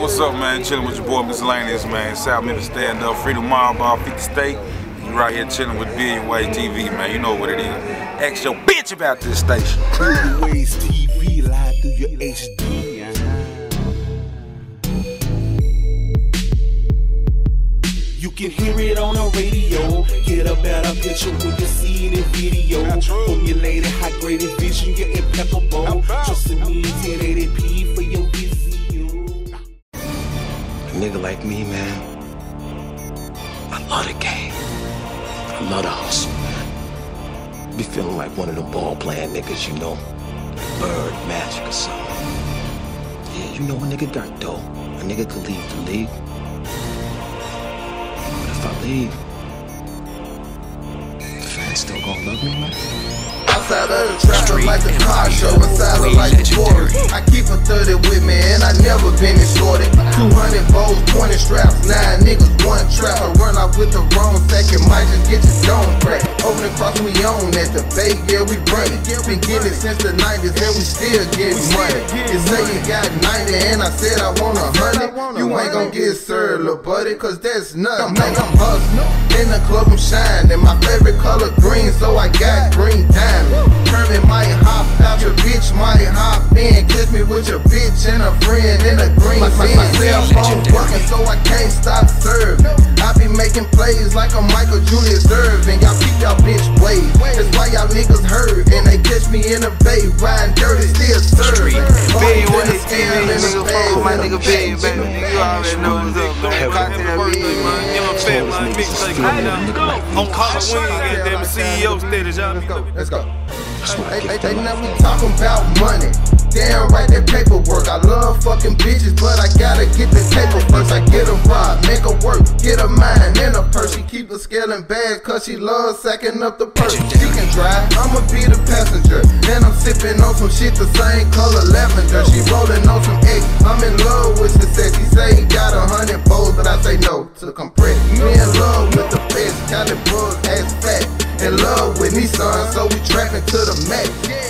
What's up, man? Chilling with your boy Miscellaneous, man. South Memphis Stand Up, Freedom Mile Ball, 50 State. You right here chilling with Billion Way TV, man. You know what it is. Ask your bitch about this station. Billion Ways TV, live through your HD. Uh-huh. You can hear it on the radio. Get a better picture when you see it in video. Formulated, high graded vision, you're impeccable. Nigga like me, man, I love the game. I love the hustle. Be feeling like one of the ball playing niggas, you know, bird magic or something. Yeah, you know a nigga got dough. A nigga could leave the league. But if I leave, the fans still gonna love me, man. Outside of the trap, like the car show, inside of like quarters. I keep a 30 with me, I never been extorted. 200 bowls, 20 straps, 9 niggas, one trap. I run off with the wrong second, might just get your dome cracked. Open across, we own at the Bay, yeah, we run it. Been getting it since the 90s, and we still getting money. You say you got 90, and I said I want a 100. You ain't gon' get served, little buddy, cause that's nothing. Man, I'm hustling. In the club, I'm shining. My favorite color green, so I got hop in. Kiss me with your bitch and a friend in a green my, my, my cell phone working, so I can't stop serving. I be making plays like a Michael Julius Erving. Y'all keep y'all bitch ways. That's why y'all niggas hurt. And they catch me in the bay, riding dirty, still serving. Billion with it, nigga, fuck with my nigga Billion, baby, nigga, you already know what's up, big shake, come down. On Wing, goddamn, CEO status, y'all be looking. Let's go. They, they, they know we talking about money. Damn right, that paperwork. I love fucking bitches, but I gotta get the paper first. I get a ride, make her work, get a mind and a purse. She keep a scaling bag, cause she loves sacking up the purse. She can drive, I'ma be the passenger. Then I'm sipping on some shit the same color lavender. She rolling on some X, I'm in love Ass fat. In love with Nissan, so we trapping to the max.